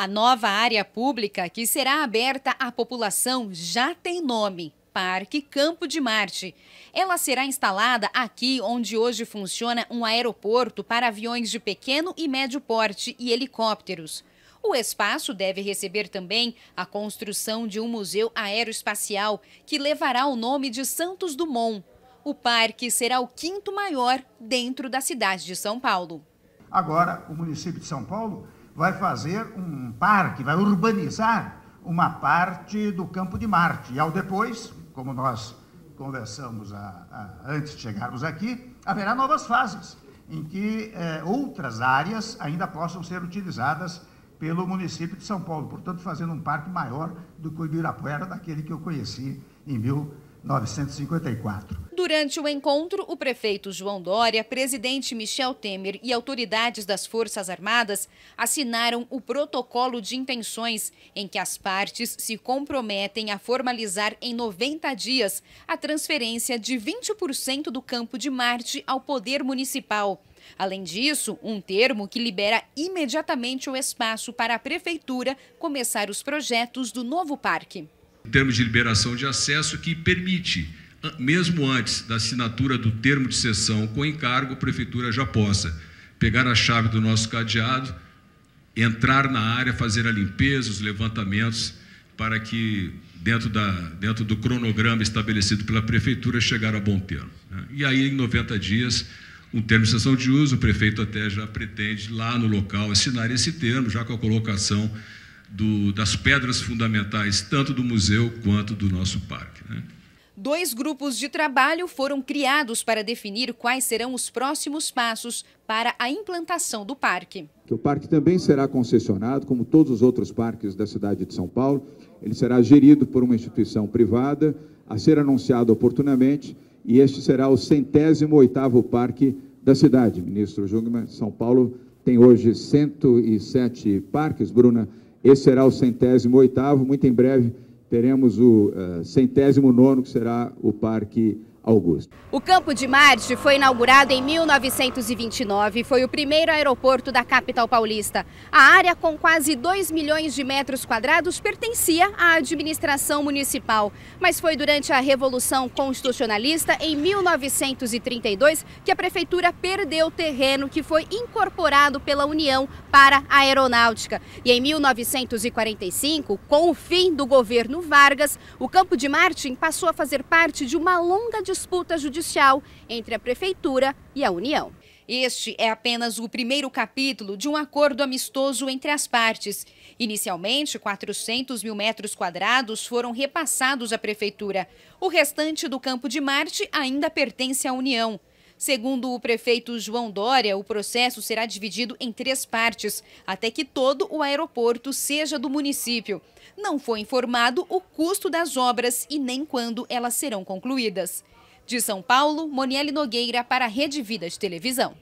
A nova área pública que será aberta à população já tem nome. Parque Campo de Marte. Ela será instalada aqui onde hoje funciona um aeroporto para aviões de pequeno e médio porte e helicópteros. O espaço deve receber também a construção de um museu aeroespacial que levará o nome de Santos Dumont. O parque será o quinto maior dentro da cidade de São Paulo. Agora, o município de São Paulo vai fazer um parque, vai urbanizar uma parte do Campo de Marte. E ao depois, como nós conversamos a, a, antes de chegarmos aqui, haverá novas fases em que eh, outras áreas ainda possam ser utilizadas pelo município de São Paulo, portanto, fazendo um parque maior do que o Ibirapuera, daquele que eu conheci em 1954. Durante o encontro, o prefeito João Dória, presidente Michel Temer e autoridades das Forças Armadas assinaram o protocolo de intenções em que as partes se comprometem a formalizar em 90 dias a transferência de 20% do campo de Marte ao poder municipal. Além disso, um termo que libera imediatamente o espaço para a prefeitura começar os projetos do novo parque. Termo de liberação de acesso que permite mesmo antes da assinatura do termo de cessão com encargo, a prefeitura já possa pegar a chave do nosso cadeado, entrar na área, fazer a limpeza, os levantamentos, para que, dentro, da, dentro do cronograma estabelecido pela prefeitura, chegar a bom termo. Né? E aí, em 90 dias, um termo de cessão de uso, o prefeito até já pretende, lá no local, assinar esse termo, já com a colocação do, das pedras fundamentais, tanto do museu quanto do nosso parque. Né? Dois grupos de trabalho foram criados para definir quais serão os próximos passos para a implantação do parque. O parque também será concessionado, como todos os outros parques da cidade de São Paulo. Ele será gerido por uma instituição privada, a ser anunciado oportunamente, e este será o centésimo oitavo parque da cidade. Ministro Jungmann, São Paulo tem hoje 107 parques, Bruna. Esse será o centésimo oitavo, muito em breve teremos o uh, centésimo nono, que será o Parque Augusto. O Campo de Marte foi inaugurado em 1929 e foi o primeiro aeroporto da capital paulista. A área, com quase 2 milhões de metros quadrados, pertencia à administração municipal. Mas foi durante a Revolução Constitucionalista, em 1932, que a prefeitura perdeu terreno que foi incorporado pela União para a Aeronáutica. E em 1945, com o fim do governo Vargas, o Campo de Marte passou a fazer parte de uma longa disputa judicial entre a Prefeitura e a União. Este é apenas o primeiro capítulo de um acordo amistoso entre as partes. Inicialmente, 400 mil metros quadrados foram repassados à Prefeitura. O restante do Campo de Marte ainda pertence à União. Segundo o prefeito João Dória, o processo será dividido em três partes, até que todo o aeroporto seja do município. Não foi informado o custo das obras e nem quando elas serão concluídas. De São Paulo, Moniele Nogueira para a Rede Vida de Televisão.